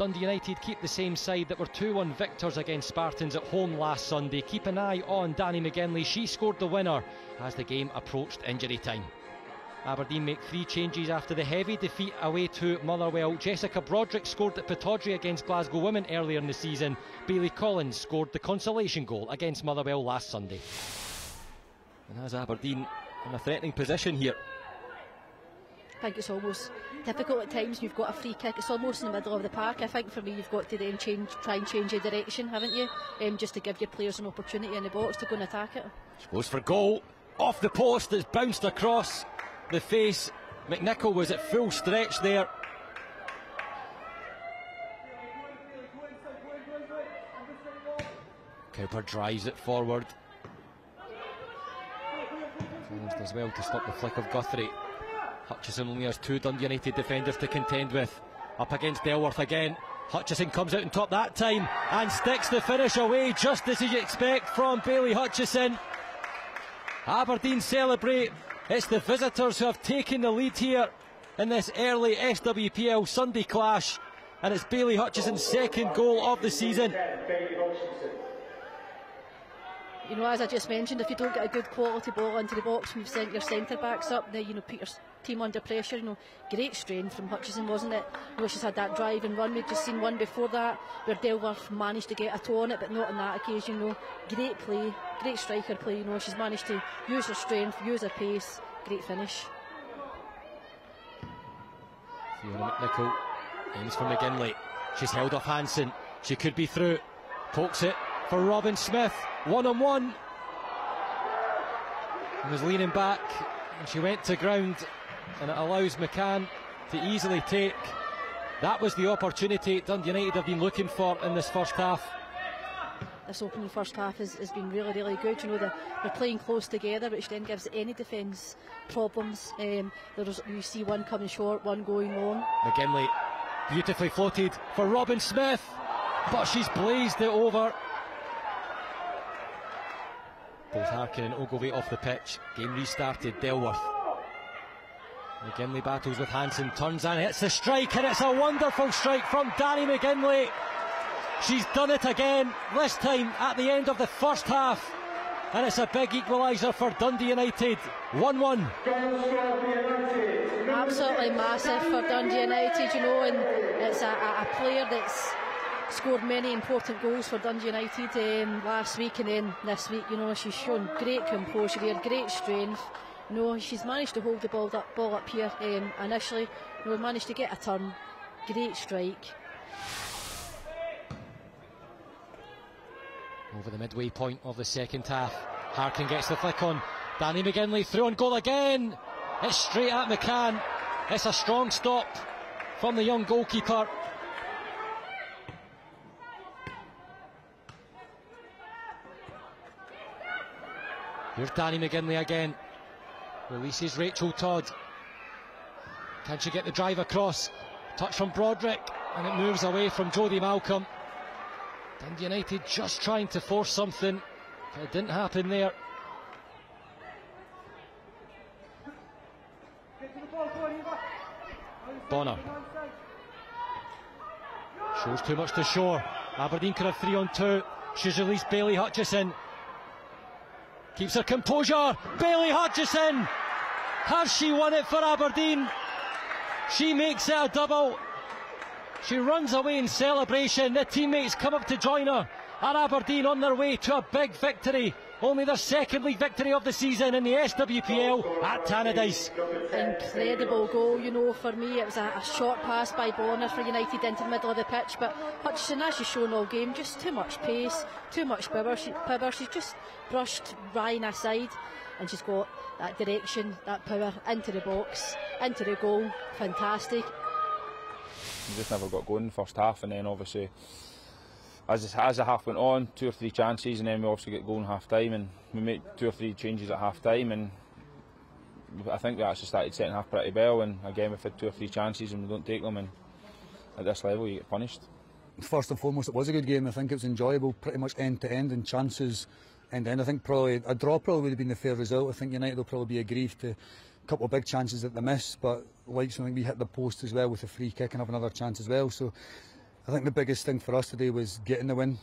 Dundee United keep the same side that were 2 1 victors against Spartans at home last Sunday. Keep an eye on Danny McGinley. She scored the winner as the game approached injury time. Aberdeen make three changes after the heavy defeat away to Motherwell. Jessica Broderick scored at Pittodrie against Glasgow Women earlier in the season. Bailey Collins scored the consolation goal against Motherwell last Sunday. And has Aberdeen in a threatening position here. I think it's almost difficult at times. You've got a free kick. It's almost in the middle of the park. I think for me, you've got to then change, try and change your direction, haven't you? Um, just to give your players an opportunity in the box to go and attack it. She goes for goal off the post. It's bounced across the face. McNichol was at full stretch there. Cowper drives it forward. Forrest does well to stop the flick of Guthrie. Hutchison only has two Dundee United defenders to contend with. Up against Delworth again. Hutchison comes out on top that time and sticks the finish away just as you expect from Bayley Hutchison. Aberdeen celebrate. It's the visitors who have taken the lead here in this early SWPL Sunday clash. And it's Bayley Hutchison's second goal of the season you know, as I just mentioned, if you don't get a good quality ball into the box, and you've sent your centre backs up. Then you know, put your team under pressure. You know, great strength from Hutchison, wasn't it? You know, she's had that drive and run. We've just seen one before that where Delworth managed to get a toe on it, but not on that occasion. You know, great play, great striker play. You know, she's managed to use her strength, use her pace. Great finish. Fiona McNichol aims for McGinley. She's held off Hanson. She could be through. Pokes it for Robin Smith. One on one. He Was leaning back and she went to ground and it allows McCann to easily take. That was the opportunity Dundee United have been looking for in this first half. This opening first half has, has been really, really good. You know, they're, they're playing close together, which then gives any defence problems. Um, there's, you see one coming short, one going long. McGinley beautifully floated for Robin Smith, but she's blazed it over both Harkin and Ogilvie off the pitch. Game restarted. Delworth. McGinley battles with Hanson, turns and hits the strike, and it's a wonderful strike from Danny McGinley. She's done it again, this time at the end of the first half. And it's a big equaliser for Dundee United. 1 1. Absolutely massive for Dundee United, you know, and it's a, a player that's scored many important goals for Dundee United um, last week and then this week. You know, she's shown great composure here, great strength. You know, she's managed to hold the ball up, ball up here um, initially. You know, managed to get a turn, great strike. Over the midway point of the second half, Harkin gets the flick on. Danny McGinley through on goal again. It's straight at McCann. It's a strong stop from the young goalkeeper. Here's Danny McGinley again. Releases Rachel Todd. Can she get the drive across? Touch from Broderick, and it moves away from Jodie Malcolm. Dundee United just trying to force something. But it didn't happen there. Bonner. Shows too much to shore. Aberdeen could have three on two. She's released Bayley Hutchison. Keeps her composure. Bayley Hutchison. Has she won it for Aberdeen? She makes it a double. She runs away in celebration. The teammates come up to join her. At Aberdeen on their way to a big victory. Only their second league victory of the season in the SWPL at Tannadice. Incredible goal, you know, for me. It was a, a short pass by Bonner for United into the middle of the pitch. But Hutchison, as she's shown all game, just too much pace, too much power. She, power. She's just brushed Ryan aside and she's got that direction, that power into the box, into the goal. Fantastic. We just never got going in the first half, and then obviously as, as the half went on, two or three chances, and then we obviously get going half time, and we made two or three changes at half time, and I think we actually started setting half pretty well. And again, we've had two or three chances, and we don't take them, and at this level, you get punished. First and foremost, it was a good game. I think it was enjoyable, pretty much end to end, and chances. And then I think probably a draw probably would have been the fair result. I think United will probably be aggrieved to a couple of big chances that they missed, but like something we hit the post as well with a free kick and have another chance as well. So I think the biggest thing for us today was getting the win.